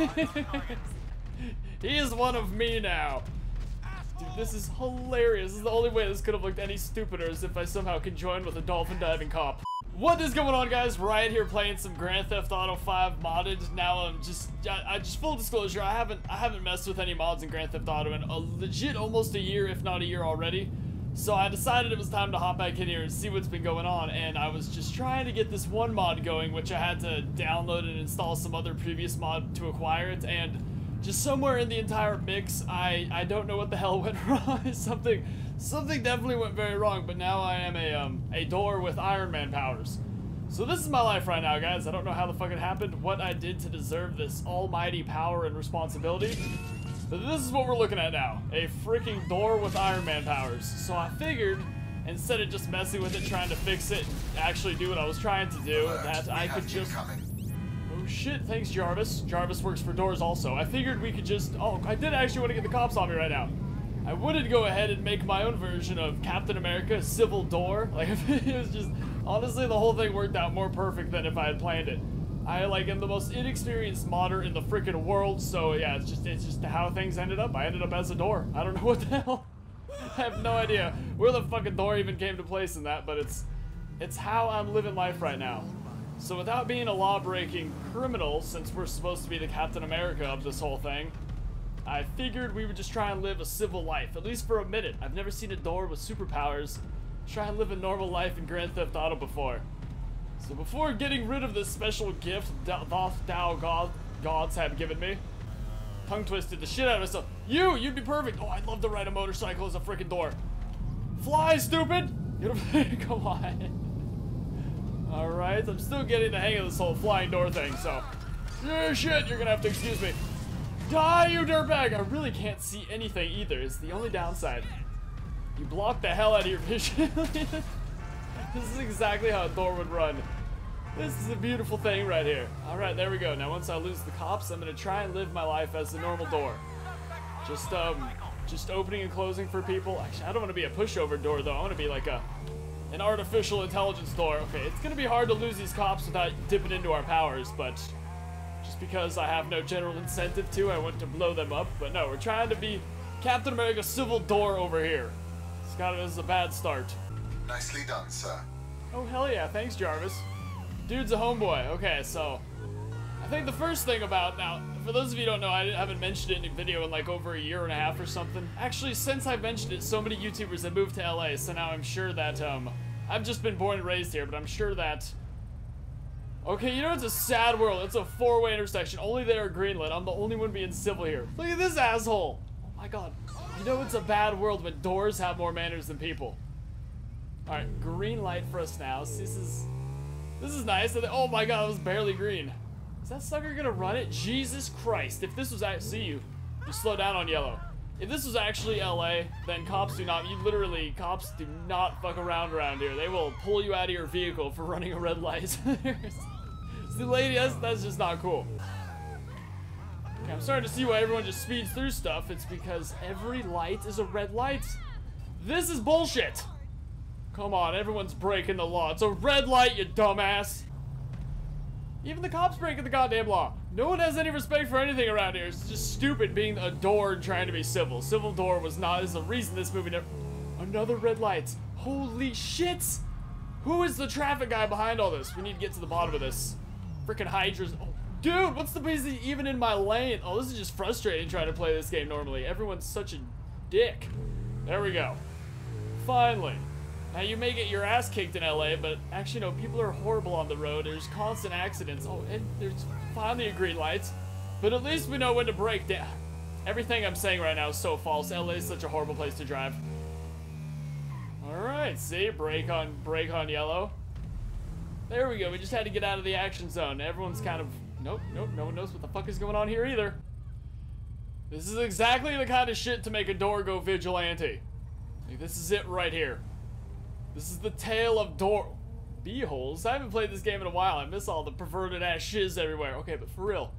he is one of me now. Dude, this is hilarious. This is the only way this could have looked any stupider is if I somehow conjoined with a dolphin diving cop. What is going on, guys? Riot here playing some Grand Theft Auto 5 modded. Now I'm just, I, I, just full disclosure, I haven't, I haven't messed with any mods in Grand Theft Auto in a legit almost a year, if not a year already. So I decided it was time to hop back in here and see what's been going on, and I was just trying to get this one mod going, which I had to download and install some other previous mod to acquire it, and just somewhere in the entire mix, I, I don't know what the hell went wrong. something something definitely went very wrong, but now I am a um a door with Iron Man powers. So this is my life right now, guys. I don't know how the fuck it happened, what I did to deserve this almighty power and responsibility. This is what we're looking at now. A freaking door with Iron Man powers. So I figured, instead of just messing with it, trying to fix it, and actually do what I was trying to do, that I could just... Coming oh, shit, thanks Jarvis. Jarvis works for doors also. I figured we could just... Oh, I did actually want to get the cops on me right now. I wanted to go ahead and make my own version of Captain America Civil Door. Like, it was just... Honestly, the whole thing worked out more perfect than if I had planned it. I, like, am the most inexperienced modder in the freaking world, so yeah, it's just, it's just how things ended up. I ended up as a door. I don't know what the hell. I have no idea where the fucking door even came to place in that, but it's... It's how I'm living life right now. So without being a law-breaking criminal, since we're supposed to be the Captain America of this whole thing, I figured we would just try and live a civil life, at least for a minute. I've never seen a door with superpowers try and live a normal life in Grand Theft Auto before. So before getting rid of this special gift Thoth Tao God gods have given me, tongue twisted the shit out of myself. You, you'd be perfect. Oh, I'd love to ride a motorcycle as a freaking door. Fly, stupid! Come on. Alright, I'm still getting the hang of this whole flying door thing, so... Yeah, shit, you're gonna have to excuse me. Die, you dirtbag! I really can't see anything either, it's the only downside. You block the hell out of your vision. this is exactly how a door would run. This is a beautiful thing right here. Alright, there we go. Now once I lose the cops, I'm gonna try and live my life as a normal door. Just, um, just opening and closing for people. Actually, I don't want to be a pushover door, though. I want to be like a an artificial intelligence door. Okay, it's gonna be hard to lose these cops without dipping into our powers, but just because I have no general incentive to, I want to blow them up. But no, we're trying to be Captain America Civil Door over here. Got it as a bad start. Nicely done, sir. Oh, hell yeah, thanks, Jarvis. Dude's a homeboy. Okay, so I think the first thing about now, for those of you who don't know, I haven't mentioned it in a video in like over a year and a half or something. Actually, since I mentioned it, so many YouTubers have moved to LA, so now I'm sure that, um, I've just been born and raised here, but I'm sure that... Okay, you know it's a sad world. It's a four-way intersection. Only they are greenlit. I'm the only one being civil here. Look at this asshole. Oh my god. You know it's a bad world when doors have more manners than people. Alright, green light for us now. this is... This is nice. Oh my god, it was barely green. Is that sucker gonna run it? Jesus Christ. If this was I see you. You slow down on yellow. If this was actually LA, then cops do not, you literally, cops do not fuck around around here. They will pull you out of your vehicle for running a red light. see, lady, that's, that's just not cool. Okay, I'm starting to see why everyone just speeds through stuff. It's because every light is a red light. This is bullshit. Come on, everyone's breaking the law. It's a red light, you dumbass. Even the cops breaking the goddamn law. No one has any respect for anything around here. It's just stupid being adored trying to be civil. Civil door was not is the reason this movie never Another red light. Holy shit! Who is the traffic guy behind all this? We need to get to the bottom of this. Freaking hydras. Oh, dude, what's the busy even in my lane? Oh, this is just frustrating trying to play this game normally. Everyone's such a dick. There we go. Finally. Now you may get your ass kicked in LA, but actually no, people are horrible on the road. There's constant accidents. Oh, and there's finally a green light. But at least we know when to break down. Everything I'm saying right now is so false. LA is such a horrible place to drive. Alright, see? Brake on brake on yellow. There we go. We just had to get out of the action zone. Everyone's kind of... Nope, nope. No one knows what the fuck is going on here either. This is exactly the kind of shit to make a door go vigilante. Like, this is it right here. This is the tale of door... Beeholes? I haven't played this game in a while. I miss all the perverted ass shiz everywhere. Okay, but for real.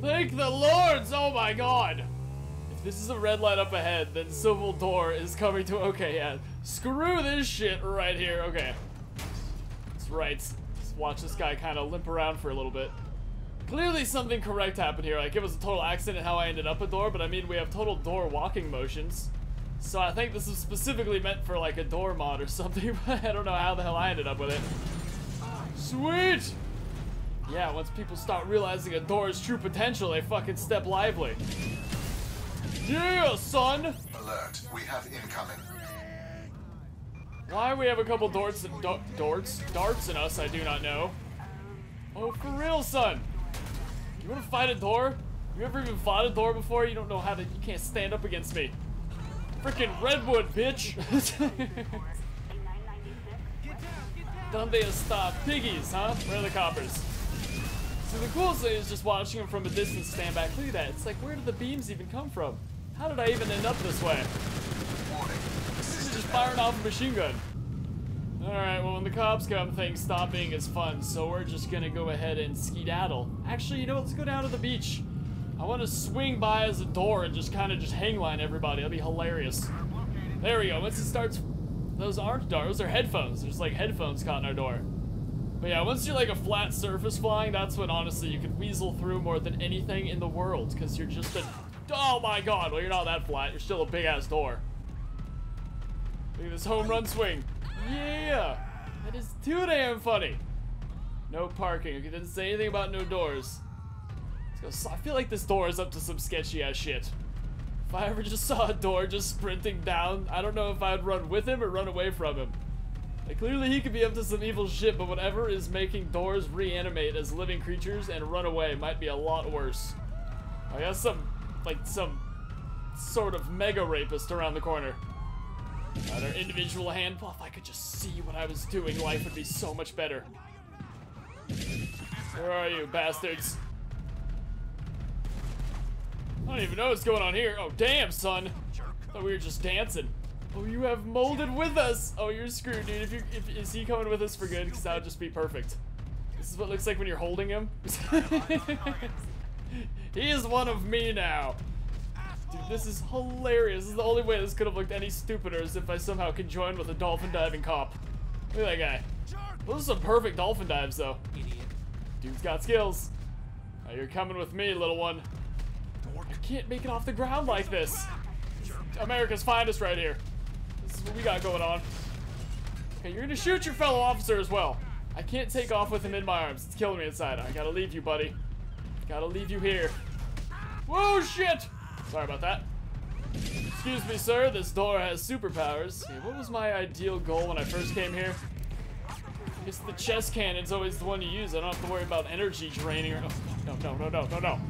Thank the lords! Oh my god! If this is a red light up ahead, then Civil Door is coming to... Okay, yeah. Screw this shit right here. Okay. That's right. Let's watch this guy kind of limp around for a little bit. Clearly something correct happened here. Like it was a total accident how I ended up a door, but I mean we have total door walking motions. So I think this is specifically meant for like a door mod or something, but I don't know how the hell I ended up with it. Sweet! Yeah, once people start realizing a door's true potential, they fucking step lively. Yeah, son! Alert. We have incoming. Why we have a couple darts and da darts, darts in us, I do not know. Oh, for real, son. You wanna fight a door? You ever even fought a door before? You don't know how to, you can't stand up against me. Freaking Redwood, bitch. Donde está piggies, huh? Where are the coppers? So the coolest thing is just watching them from a distance stand back. Look at that. It's like, where did the beams even come from? How did I even end up this way? This is Just firing off a machine gun. Alright, well when the cops come, things stop being as fun, so we're just gonna go ahead and skedaddle. Actually, you know what, let's go down to the beach. I want to swing by as a door and just kind of just hangline everybody. That'd be hilarious. There we go. Once it starts, those aren't doors. Those are headphones. There's like headphones caught in our door. But yeah, once you're like a flat surface flying, that's when honestly you can weasel through more than anything in the world. Because you're just a... Oh my god, well you're not that flat. You're still a big ass door. Look at this home run swing. Yeah! That is too damn funny. No parking. Okay, didn't say anything about no doors. I feel like this door is up to some sketchy ass shit. If I ever just saw a door just sprinting down, I don't know if I'd run with him or run away from him. Like, clearly he could be up to some evil shit, but whatever is making doors reanimate as living creatures and run away might be a lot worse. I got some, like, some sort of mega rapist around the corner. Another individual hand. Well, if I could just see what I was doing, life would be so much better. Where are you, bastards? I don't even know what's going on here. Oh, damn, son. Thought we were just dancing. Oh, you have molded with us. Oh, you're screwed, dude. If you, if is he coming with us for good? Because that would just be perfect. This is what it looks like when you're holding him. he is one of me now. Dude, this is hilarious. This is the only way this could have looked any stupider is if I somehow conjoined with a dolphin diving cop. Look at that guy. Those are some perfect dolphin dives, though. Dude's got skills. Now you're coming with me, little one. I can't make it off the ground like this. America's finest right here. This is what we got going on. Okay, you're gonna shoot your fellow officer as well. I can't take off with him in my arms. It's killing me inside. I gotta leave you, buddy. Gotta leave you here. Whoa, shit! Sorry about that. Excuse me, sir. This door has superpowers. Okay, what was my ideal goal when I first came here? I guess the chest cannon's always the one you use. I don't have to worry about energy draining or... No, no, no, no, no, no.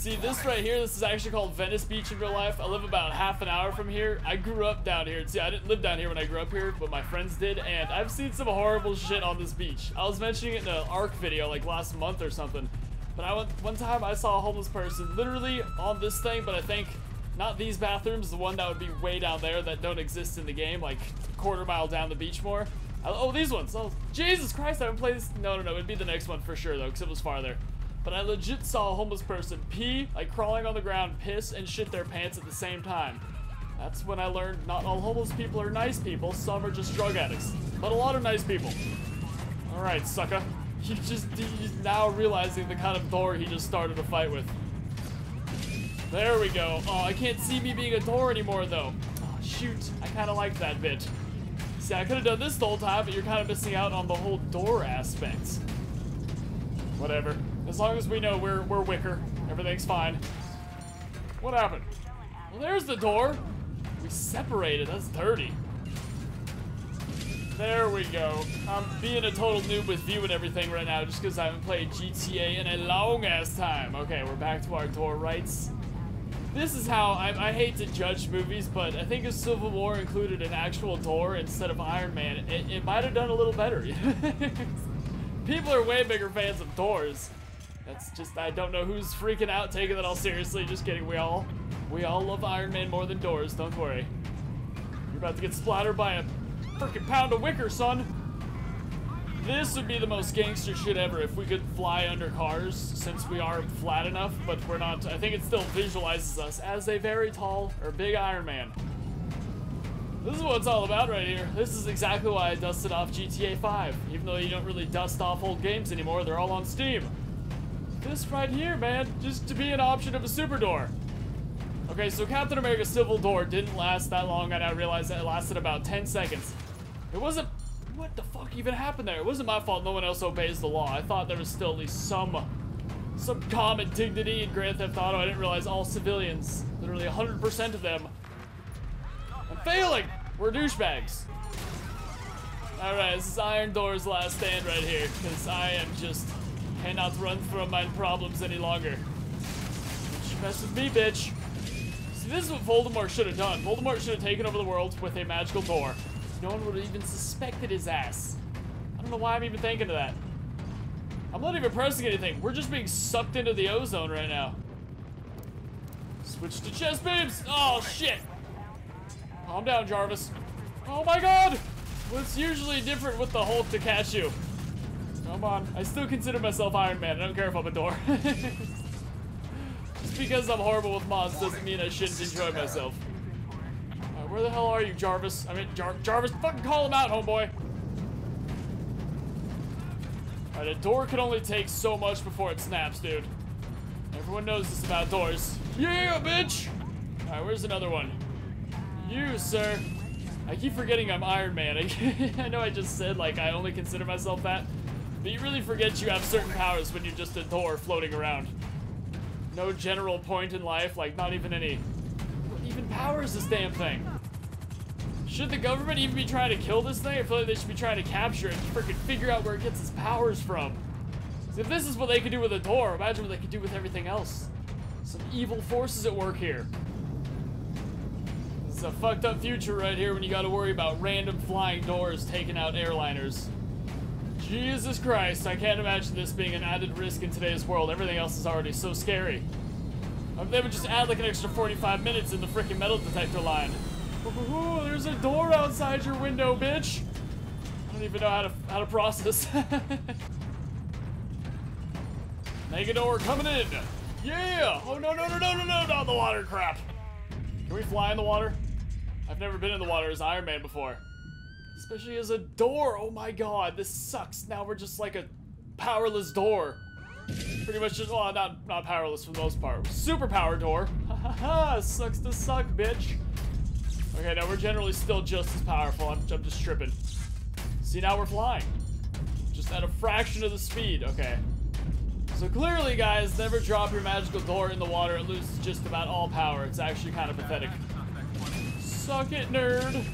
See, this right here, this is actually called Venice Beach in real life. I live about half an hour from here. I grew up down here. See, I didn't live down here when I grew up here, but my friends did, and I've seen some horrible shit on this beach. I was mentioning it in an ARK video, like last month or something. But I went, one time I saw a homeless person literally on this thing, but I think not these bathrooms, the one that would be way down there that don't exist in the game, like a quarter mile down the beach more. I, oh, these ones. Oh, Jesus Christ, I haven't played this. No, no, no, it'd be the next one for sure, though, because it was farther. But I legit saw a homeless person pee, like crawling on the ground, piss, and shit their pants at the same time. That's when I learned not all homeless people are nice people, some are just drug addicts. But a lot are nice people. Alright, sucker. He just, he's now realizing the kind of door he just started a fight with. There we go. Oh, I can't see me being a door anymore, though. Oh, shoot. I kind of like that bit. See, I could have done this the whole time, but you're kind of missing out on the whole door aspect. Whatever. As long as we know we're, we're Wicker, everything's fine. What happened? Well, there's the door. We separated. That's dirty. There we go. I'm being a total noob with view and everything right now just because I haven't played GTA in a long ass time. Okay, we're back to our door rights. This is how, I, I hate to judge movies, but I think if Civil War included an actual door instead of Iron Man, it, it might have done a little better. People are way bigger fans of doors. That's just, I don't know who's freaking out taking that all seriously. Just kidding, we all, we all love Iron Man more than doors, don't worry. You're about to get splattered by a freaking pound of wicker, son. This would be the most gangster shit ever if we could fly under cars, since we are flat enough, but we're not. I think it still visualizes us as a very tall or big Iron Man. This is what it's all about right here. This is exactly why I dusted off GTA 5. Even though you don't really dust off old games anymore, they're all on Steam. This right here, man, just to be an option of a super door. Okay, so Captain America Civil Door didn't last that long, and I realized that it lasted about 10 seconds. It wasn't... What the fuck even happened there? It wasn't my fault no one else obeys the law. I thought there was still at least some... Some common dignity in Grand Theft Auto. I didn't realize all civilians, literally 100% of them, I'm failing! We're douchebags. Alright, this is Iron Door's last stand right here, because I am just cannot run from my problems any longer. You mess with me, bitch. See, this is what Voldemort should have done. Voldemort should have taken over the world with a magical door. No one would have even suspected his ass. I don't know why I'm even thinking of that. I'm not even pressing anything. We're just being sucked into the ozone right now. Switch to chest beams. Oh, shit. Calm down, Jarvis. Oh my god! It's usually different with the Hulk to catch you. Come on. I still consider myself Iron Man. I don't care if I'm a door. Just because I'm horrible with mods doesn't mean I shouldn't enjoy myself. Uh, where the hell are you, Jarvis? I mean, Jar Jarvis, fucking call him out, homeboy. Alright, a door can only take so much before it snaps, dude. Everyone knows this about doors. Yeah, bitch! Alright, where's another one? You, sir. I keep forgetting I'm Iron Man. I, I know I just said, like, I only consider myself that. But you really forget you have certain powers when you're just a door floating around. No general point in life, like, not even any... What even powers this damn thing? Should the government even be trying to kill this thing? I feel like they should be trying to capture it and freaking figure out where it gets its powers from. if this is what they could do with a door, imagine what they could do with everything else. Some evil forces at work here. It's a fucked up future right here when you gotta worry about random flying doors taking out airliners. Jesus Christ, I can't imagine this being an added risk in today's world. Everything else is already so scary. They would just add like an extra 45 minutes in the freaking metal detector line. Ooh, there's a door outside your window, bitch. I don't even know how to how to process. Negador coming in. Yeah. Oh no no no no no no not the water crap. Can we fly in the water? I've never been in the water as Iron Man before. Especially as a door. Oh my god, this sucks. Now we're just like a powerless door. Pretty much just, well, not, not powerless for the most part. Super power door. Ha ha ha, sucks to suck, bitch. Okay, now we're generally still just as powerful. I'm, I'm just tripping. See, now we're flying. Just at a fraction of the speed. Okay. So clearly, guys, never drop your magical door in the water. It loses just about all power. It's actually kind of pathetic. Suck it, nerd.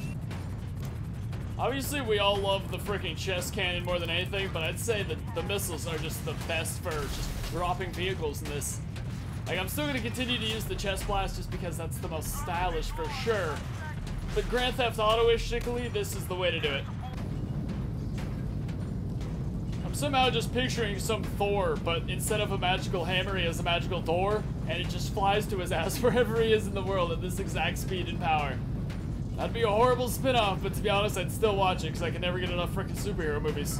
Obviously, we all love the freaking chest cannon more than anything, but I'd say that the missiles are just the best for just dropping vehicles in this. Like, I'm still to continue to use the chest blast just because that's the most stylish for sure. But Grand Theft Auto-ishically, this is the way to do it. I'm somehow just picturing some Thor, but instead of a magical hammer, he has a magical door, and it just flies to his ass wherever he is in the world at this exact speed and power. That'd be a horrible spin-off, but to be honest, I'd still watch it because I can never get enough freaking superhero movies.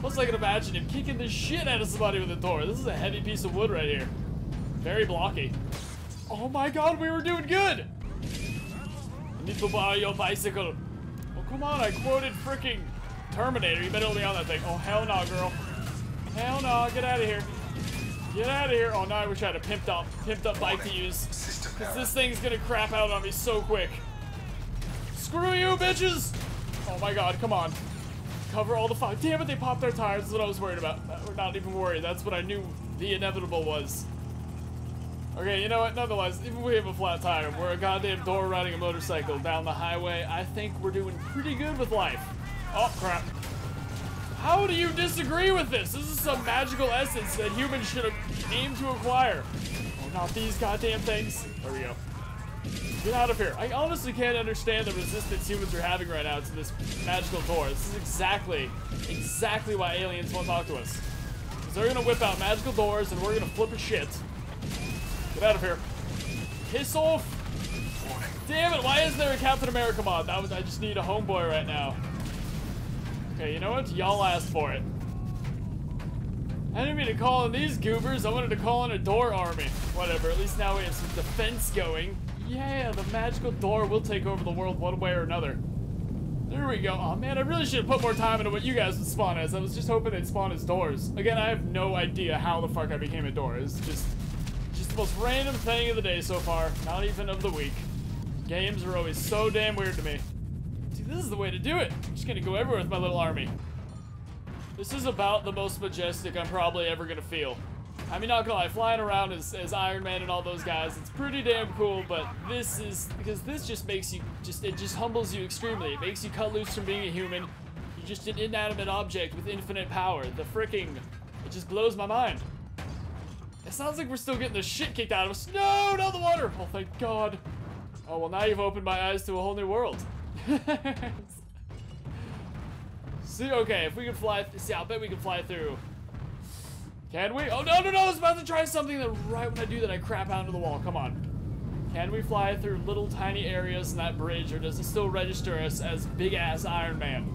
Plus, I can imagine him kicking the shit out of somebody with a door. This is a heavy piece of wood right here. Very blocky. Oh my god, we were doing good! I need to borrow your bicycle. Oh, come on, I quoted freaking Terminator. You better be on that thing. Oh, hell no, girl. Hell no, get out of here. Get out of here. Oh, now I wish I had a pimped up, pimped up bike to use. Because this thing's gonna crap out on me so quick. Screw you, bitches! Oh my god, come on. Cover all the fire. Damn it, they popped their tires. That's what I was worried about. Uh, we're not even worried. That's what I knew the inevitable was. Okay, you know what? Nonetheless, even we have a flat tire, we're a goddamn door riding a motorcycle down the highway. I think we're doing pretty good with life. Oh, crap. How do you disagree with this? This is some magical essence that humans should aimed to acquire. Oh, not these goddamn things. There we go. Get out of here. I honestly can't understand the resistance humans are having right now to this magical door. This is exactly, exactly why aliens won't talk to us. Because they're going to whip out magical doors and we're going to flip a shit. Get out of here. Piss off. Damn it, why is there a Captain America mod? That was, I just need a homeboy right now. Okay, you know what? Y'all asked for it. I didn't mean to call in these goobers. I wanted to call in a door army. Whatever, at least now we have some defense going. Yeah, the magical door will take over the world one way or another. There we go. Oh man, I really should have put more time into what you guys would spawn as. I was just hoping they'd spawn as doors. Again, I have no idea how the fuck I became a door. It's just, just the most random thing of the day so far. Not even of the week. Games are always so damn weird to me. See, this is the way to do it. I'm just gonna go everywhere with my little army. This is about the most majestic I'm probably ever gonna feel. I mean, not gonna lie, flying around as, as Iron Man and all those guys, it's pretty damn cool, but this is, because this just makes you, just, it just humbles you extremely. It makes you cut loose from being a human. You're just an inanimate object with infinite power. The freaking, it just blows my mind. It sounds like we're still getting the shit kicked out of us. No, not the water. Oh, thank God. Oh, well, now you've opened my eyes to a whole new world. see, okay, if we can fly, see, I'll bet we can fly through. Can we? Oh, no, no, no, I was about to try something that right when I do that, I crap out into the wall. Come on. Can we fly through little tiny areas in that bridge, or does it still register us as big-ass Iron Man?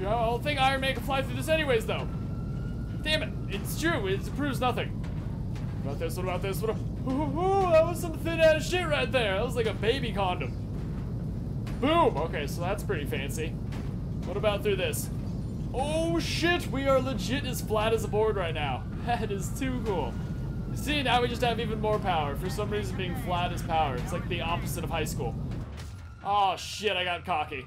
I don't think Iron Man can fly through this anyways, though. Damn it, it's true, it proves nothing. What about this, what about this, what about... Ooh, ooh, that was some thin-ass shit right there. That was like a baby condom. Boom, okay, so that's pretty fancy. What about through this? Oh shit, we are legit as flat as a board right now. That is too cool. See, now we just have even more power. For some reason, being flat is power. It's like the opposite of high school. Oh shit, I got cocky.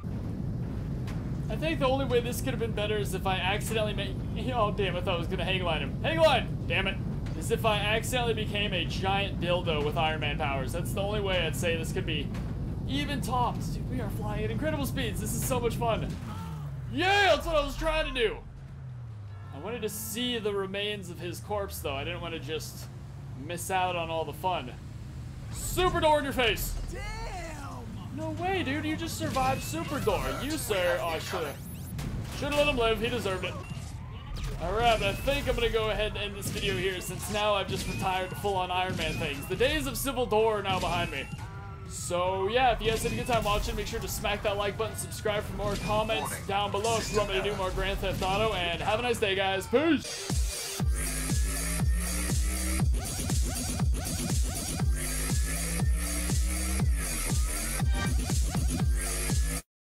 I think the only way this could have been better is if I accidentally made. Oh damn, I thought I was gonna hang line him. Hang line! Damn it. Is if I accidentally became a giant dildo with Iron Man powers. That's the only way I'd say this could be even topped. Dude, we are flying at incredible speeds. This is so much fun. Yeah, that's what I was trying to do. I wanted to see the remains of his corpse, though. I didn't want to just miss out on all the fun. Super door in your face. Damn! No way, dude. You just survived Super Door. You, sir. Oh, I should've. Should've let him live. He deserved it. Alright, I think I'm gonna go ahead and end this video here since now I've just retired to full-on Iron Man things. The days of Civil Door are now behind me. So yeah, if you guys had a good time watching, make sure to smack that like button, subscribe for more comments down below if you want me to do more Grand Theft Auto, and have a nice day, guys. Peace!